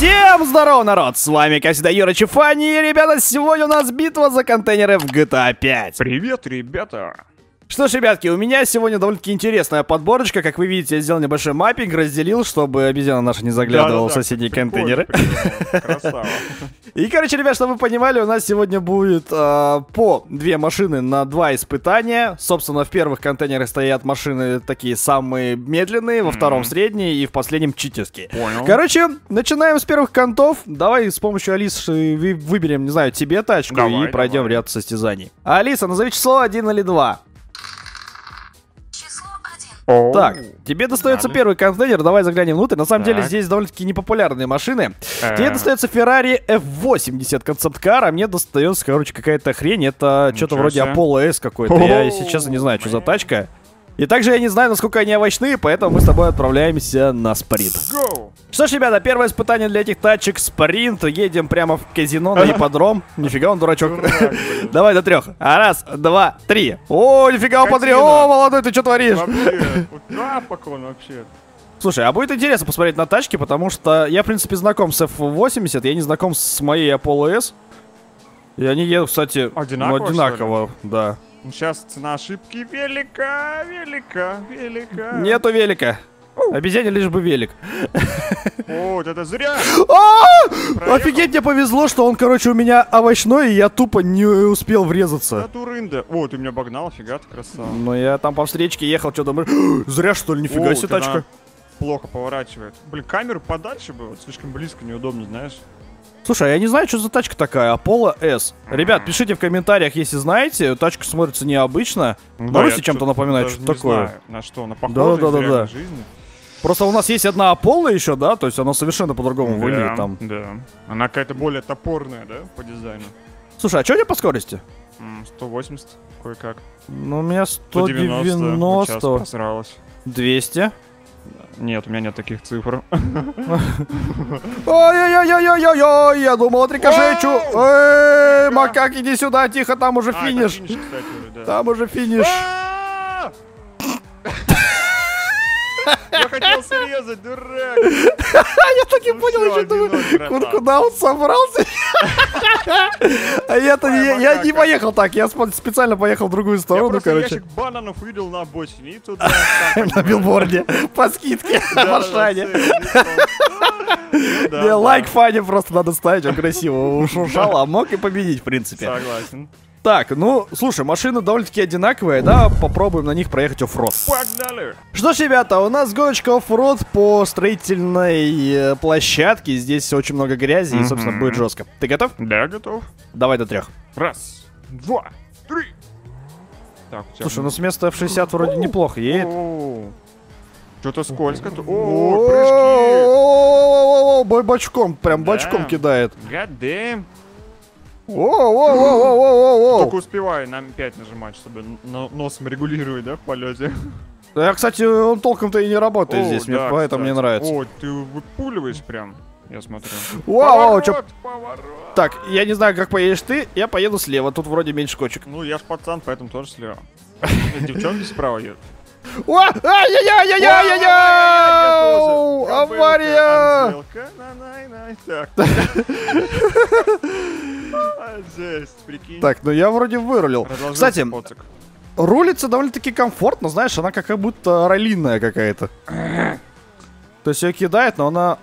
Всем здорово, народ! С вами, как всегда, Юра Чифани, и, ребята, сегодня у нас битва за контейнеры в GTA 5. Привет, ребята! Что ж, ребятки, у меня сегодня довольно-таки интересная подборочка. Как вы видите, я сделал небольшой маппинг, разделил, чтобы обезьяна наша не заглядывала да, да, в соседние контейнеры. Красава. И, короче, ребят, чтобы вы понимали, у нас сегодня будет э, по две машины на два испытания. Собственно, в первых контейнерах стоят машины такие самые медленные, во втором средние и в последнем читерские. Понял. Короче, начинаем с первых контов. Давай с помощью Алисы выберем, не знаю, тебе тачку давай, и пройдем давай. ряд состязаний. Алиса, назови число один или два. Так, тебе достается Надо. первый контейнер, давай заглянем внутрь. На самом деле Так. здесь довольно-таки непопулярные машины. Э. Тебе достается Ferrari F80 концепт-кар, а мне достается, короче, какая-то хрень. Это что-то вроде. Apollo S какой-то. Я, Оу, если честно, не знаю, что за тачка. И также я не знаю, насколько они овощные, поэтому мы с тобой отправляемся на спринт. Go! Что ж, ребята, первое испытание для этих тачек спринт. Едем прямо в казино на ипподром. Нифига он дурачок. Давай до трех. Раз, два, три. О, нифига он по три. О, молодой, ты что творишь? Вообще? Слушай, а будет интересно посмотреть на тачки, потому что я, в принципе, знаком с F80, я не знаком с моей Apollo S. И они едут, кстати, ну, Одинаково, ли? одинаково, да. Сейчас цена ошибки велика, велика, велика. Нету велика. Обезьяне лишь бы велик. О, вот это зря! А! Офигеть, мне повезло, что он, короче, у меня овощной, и я тупо не успел Да врезаться. турында. О, ты меня обогнал, фига ты красава. Но я там по встречке ехал, что думаешь, зря что ли, нифига себе тачка. Плохо поворачивает. Блин, камеру подальше бы, слишком близко, неудобно, знаешь. Слушай, а я не знаю, что за тачка такая, Apollo S. Ребят, пишите в комментариях, если знаете, тачка смотрится необычно. Да, Маруси чем-то напоминает, даже что не такое. знаю, на что она похожа да, да, реальной да. жизни. Просто у нас есть одна Apollo еще, да, то есть она совершенно по-другому Да, выглядит там. Да. Она какая-то более топорная, да, по дизайну. Слушай, а что у тебя по скорости? М, 180, кое-как. Ну, у меня 190, вот сейчас 190, просралась. 200. Нет, у меня нет таких цифр. Ой-ой-ой-ой-ой-ой, я думал, отрикошечу. Эй, макак, иди сюда, тихо, там уже А, финиш. Там уже финиш. Хотел срезать, дурак! Я так и Ну понял, что думаю, 1-0, братан. ку- куда он собрался. А я-то я не поехал так, я специально поехал в другую Я сторону, короче. ящик бананов увидел на обочине и туда. На билборде, по скидке, в цель, ну лайк Фане просто надо ставить, он красиво ушел, а мог и победить, в принципе. Согласен. Так, ну, слушай, машины довольно-таки одинаковые, да, попробуем на них проехать off-road. Погнали! Что ж, ребята, у нас гоночка off-road по строительной э, площадке, здесь очень много грязи и, собственно, будет жестко. Ты готов? Да, готов. Давай до трех. Раз, два, три. Так, у тебя Слушай, ну с места F60 вроде неплохо едет. Что-то скользко. О, прыжки! О, бой бочком, прям бочком кидает. God damn. О, Только успевай на 5 нажимать, чтобы носом регулировать, да, в полете. Я, кстати, он толком-то и не работает О, здесь, мне да, поэтому мне кстати. нравится. О, ты выпуливаешь прям, я смотрю. Вау, вау, чё- Поворот, поворот. Так, я не знаю, как поедешь ты, я поеду слева, тут вроде меньше кочек. Ну, я ж пацан, поэтому тоже слева. Девчонки справа едут. О, ай-яй-яй-яй-яй-яй-яй! Авария! Так. А, Жесть, прикинь. Так, ну я вроде вырулил. Кстати, рулится довольно-таки комфортно, знаешь, она как будто ролинная какая-то. То есть ее кидает, но она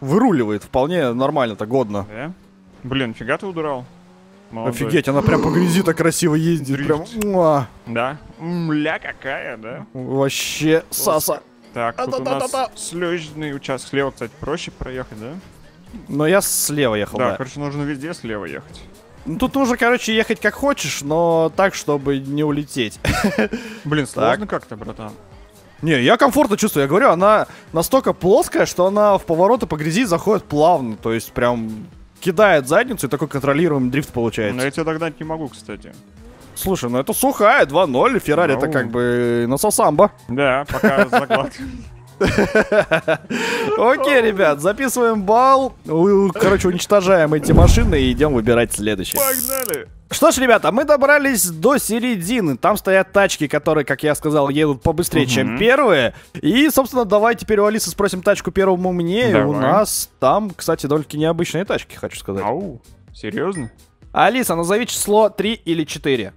выруливает вполне нормально-то, годно. Да? Блин, фига ты удрал. Молодой. Офигеть, она прям по грязи так красиво ездит. Прям, муа. Да? Мля какая, да? вообще саса. Так, тут у А-да-да-да-да. нас слежный участок. Слева, кстати, проще проехать, да? Но я слева ехал, Да, да. короче, нужно везде слева ехать. Ну, Тут нужно, короче, ехать как хочешь, но так, чтобы не улететь. Блин, сложно как-то, братан. Не, я комфортно чувствую. Я говорю, она настолько плоская, что она в повороты по грязи заходит плавно. То есть прям кидает задницу и такой контролируемый дрифт получается. Но я тебя догнать не могу, кстати. Слушай, ну это сухая, 2-0, Феррари это Ну. как бы на самбо. Да, пока заклад. Окей, ребят, записываем балл. У- Короче, уничтожаем эти машины и идем выбирать следующее. Погнали! Что ж, ребята, мы добрались до середины. Там стоят тачки, которые, как я сказал, едут побыстрее, чем Мгм. первые. И, собственно, давай теперь у Алисы спросим тачку первому мне. И у Давай. нас там, кстати, довольно-таки необычные тачки, хочу сказать. Ау, серьезно? Алиса, назови число 3 или 4.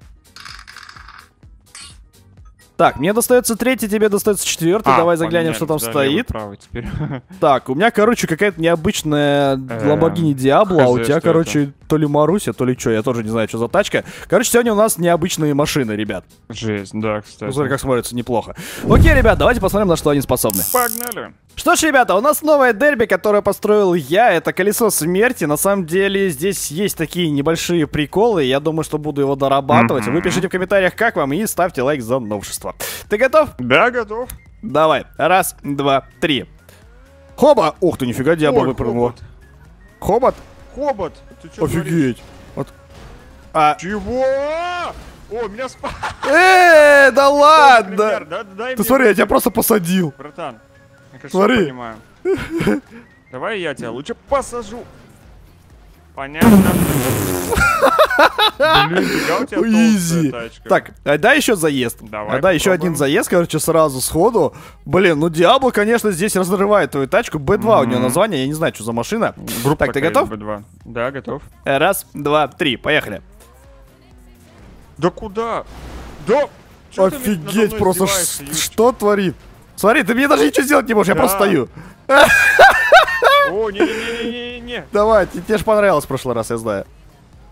Так, мне достается третий, тебе достается четвертый. А, Давай заглянем, поменяли, что там да, стоит. правый теперь. Так, у меня, короче, какая-то необычная Э, Ламборгини Диабло, а у тебя, короче, то ли Маруся, то ли что, я тоже не знаю, что за тачка. Короче, сегодня у нас необычные машины, ребят. Жесть, да, кстати. Смотри, как смотрится неплохо. Окей, ребят, давайте посмотрим, на что они способны. Погнали. Что ж, ребята, у нас новое дерби, которое построил я. Это колесо смерти. На самом деле, здесь есть такие небольшие приколы. Я думаю, что буду его дорабатывать. Вы пишите в комментариях, как вам, и ставьте лайк за новшество. Ты готов? Да, готов. Давай. Раз, два, три. Хоба! Ух ты, нифига, Ой, выпрыгнула. Хобот. Хобот? Ты что Офигеть. Вот. А, Чего? О, меня спас. э, да ладно! Ты смотри, я тебя просто посадил. Братан, я, конечно, Смотри. понимаю. Давай я тебя лучше посажу. Понятно. Изи. Так, а дай еще заезд. Давай а дай еще один заезд, короче, сразу, сходу. Блин, ну Диабло, конечно, здесь разрывает твою тачку. Б2 у нее название, я не знаю, что за машина. Группа Так, ты готов? B2. Да, готов. Раз, два, три, поехали. Да куда? Да! Офигеть, просто что творит? Смотри, ты мне даже ничего сделать не можешь, я Да. просто стою. О, не-не-не-не-не. Давай, те- тебе же понравилось в прошлый раз, я знаю.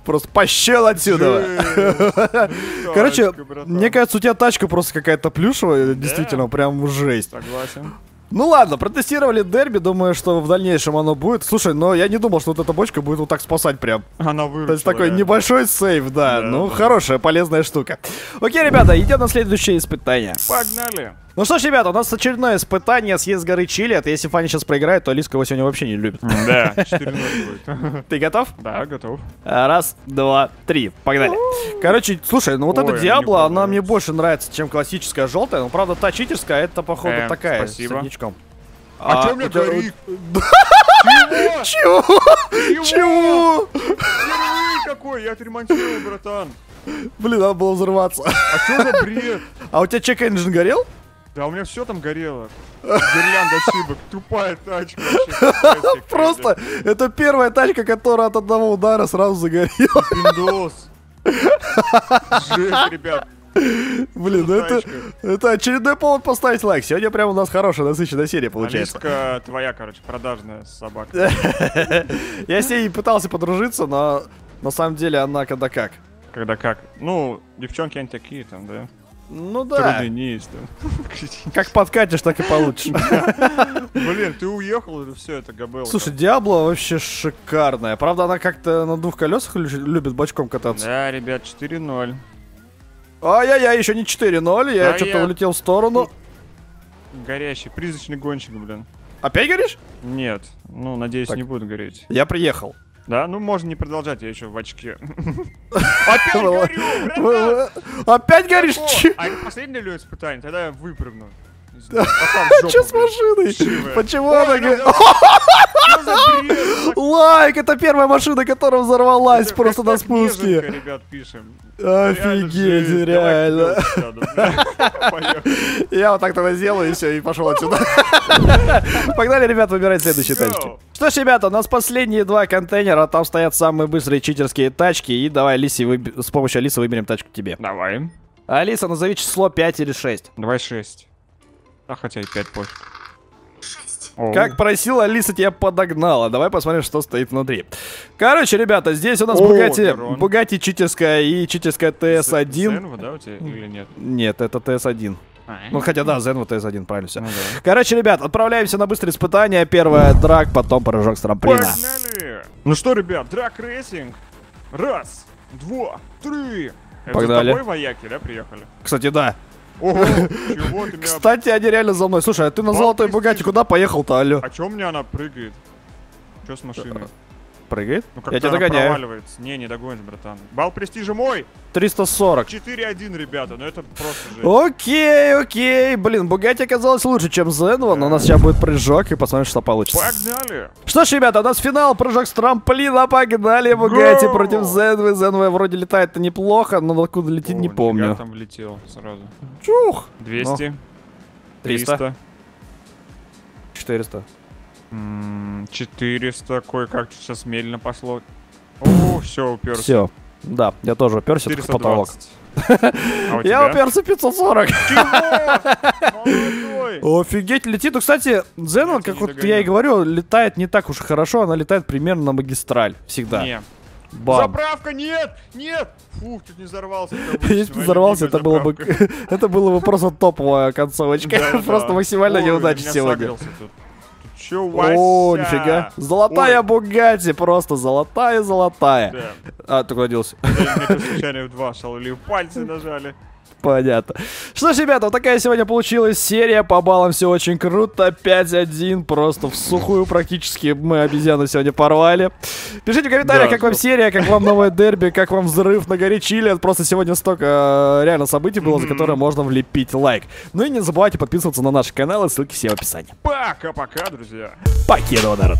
Просто пощел отсюда. Короче, мне кажется, у тебя тачка просто какая-то плюшевая, действительно, прям жесть. Согласен. Ну ладно, протестировали дерби, думаю, что в дальнейшем оно будет. Слушай, но я не думал, что вот эта бочка будет вот так спасать прям. Она выручила. То есть такой реально. небольшой сейв, да. Да, ну, да. хорошая, полезная штука. Окей, ребята, идем на следующее испытание. Погнали. Ну что ж, ребята, у нас очередное испытание съезд с горы Чили. Это если Фаня сейчас проиграет, то Алиска его сегодня вообще не любит. Да, 4-0 будет. Ты готов? Да, готов. А, Раз, два, три. Погнали. Короче, слушай, ну вот эта мне Диабло, она мне больше нравится, чем классическая желтая. Ну, правда, та читерская, это, походу, Эм, такая, спасибо. с сорнячком. А, чё у меня у тебя- горит? Чего? Чего? Чего? Какой? Я отремонтировал, братан. Блин, надо было взорваться. А что за бред? А у тебя чек engine горел? Да у меня все там горело. Гирлянда ошибок. Тупая тачка вообще. Просто это первая тачка, которая от одного удара сразу загорела. Пиндос. Жесть, ребят. Блин, ну это, это очередной повод поставить лайк. Сегодня прям у нас хорошая насыщенная серия получается. Алиска твоя, короче, продажная собака. Я с ней пытался подружиться, но на самом деле она когда как. Когда как? Ну, девчонки они такие там, да? Ну да, Трудный не есть там. как подкатишь, так и получишь. Блин, ты уехал или все это габел? Слушай, Диабло вообще шикарная. Правда, она как-то на двух колесах лю- любит бочком кататься. Да, ребят, 4-0. Ай-яй-яй, еще не 4-0, я что-то улетел в сторону. Горящий, призрачный гонщик, блин. Опять горишь? Нет, ну, надеюсь, Так. не будет гореть. Я приехал. Да, ну можно не продолжать, я еще в очке. Опять горю, братан! Опять горишь? А это последнее ли испытание? Тогда я выпрыгну. Чё с машиной? Почему она... Лайк, это первая машина, которая взорвалась просто на спуске. ребят, пишем. Офигеть, реально. Я вот так тогда сделаю и все, и пошел отсюда. Погнали, ребят, выбирать следующие тачки. Что ж, ребята, у нас последние два контейнера, там стоят самые быстрые читерские тачки, и давай Алисе выби- с помощью Алисы выберем тачку тебе. Давай. Алиса, назови число 5 или 6. Давай 6. А хотя и 5 пофиг. Как просила Алиса, тебя подогнала. Давай посмотрим, что стоит внутри. Короче, ребята, здесь у нас Bugatti. Bugatti читерская и читерская TS1. Zenvo, да, у тебя или нет? Нет, это TS1. Ну, хотя да, Zenvo TS1, правильно все. ну да. Короче, ребят, отправляемся на быстрые испытания. Первое drag, потом прыжок с трамплина. Погнали! Ну что, ребят, drag racing. Раз, два, три. Это Погнали. с тобой вояки, да, приехали? Кстати, да. Ого, чего ты меня... Кстати, они реально за мной. Слушай, а ты на золотой. Bugatti куда поехал-то, алло? А чё у меня она прыгает? Чё с машиной? Прыгает. Ну как Я тебя догоняю. Не, не догонишь, братан. Бал престижа мой. 340. 4-1, ребята. Ну это просто же. Окей, окей. Блин, Бугатти оказалось лучше, чем Зенва, но у нас сейчас будет прыжок и посмотрим, что получится. Погнали. Что ж, ребята, у нас финал, прыжок с трамплина, погнали, Бугатти Гоу! против Зенвы. Зенва вроде летает-то неплохо, но откуда летит, О, не помню. там влетел сразу. Чух! 200. 300. 300. 400. М, 400. Кое-как сейчас медленно пошло. О, все, уперся. Все. Да, я тоже уперся в потолок. 420. А Я уперся 540. Молодой. Офигеть, летит. Ну, кстати, тебя как не вот я и говорю, летает не так уж и хорошо, она летает примерно на магистраль. Всегда. Не. Бам. Заправка, нет, нет. Фух, чуть не взорвался. Если бы моя взорвался, это было бы это было бы просто топовая концовочка. Просто максимальная Ой, неудача сегодня. Чё, О, нифига. Золотая Ой. Бугатти, просто золотая-золотая. Да. А, ты родился. Мне тут случайно в два шалили, пальцы нажали. Понятно. Что ж, ребята, вот такая сегодня получилась серия. По баллам все очень круто. 5-1. Просто в сухую практически мы обезьяну сегодня порвали. Пишите в комментариях, Да, как вам серия, как вам новое дерби, как вам взрыв на горе Чили. Просто сегодня столько э, реально событий было, за которые можно влепить лайк. Ну и не забывайте подписываться на наши каналы, ссылки все в описании. Пока-пока, друзья. Покедова, народ.